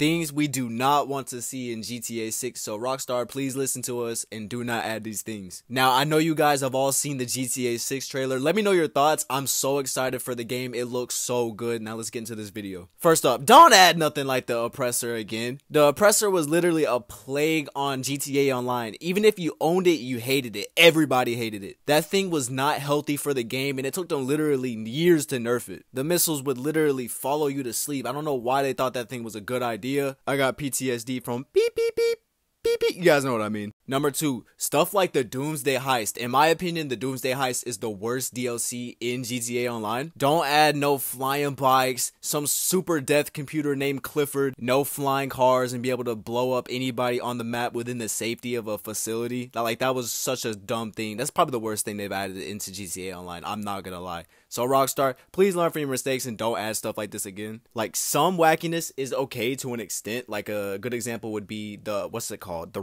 Things we do not want to see in GTA 6. So Rockstar, please listen to us and do not add these things. Now, I know you guys have all seen the GTA 6 trailer. Let me know your thoughts. I'm so excited for the game. It looks so good. Now let's get into this video. First up, don't add nothing like the Oppressor again. The Oppressor was literally a plague on GTA Online. Even if you owned it, you hated it. Everybody hated it. That thing was not healthy for the game and it took them literally years to nerf it. The missiles would literally follow you to sleep. I don't know why they thought that thing was a good idea. I got PTSD from beep beep beep. You guys know what I mean. Number two, stuff like the Doomsday Heist. In my opinion, the Doomsday Heist is the worst DLC in GTA Online. Don't add no flying bikes, some super death computer named Clifford, no flying cars, and be able to blow up anybody on the map within the safety of a facility. Like, that was such a dumb thing. That's probably the worst thing they've added into GTA Online. I'm not gonna lie. So, Rockstar, please learn from your mistakes and don't add stuff like this again. Like, some wackiness is okay to an extent. Like, a good example would be the, what's it called? The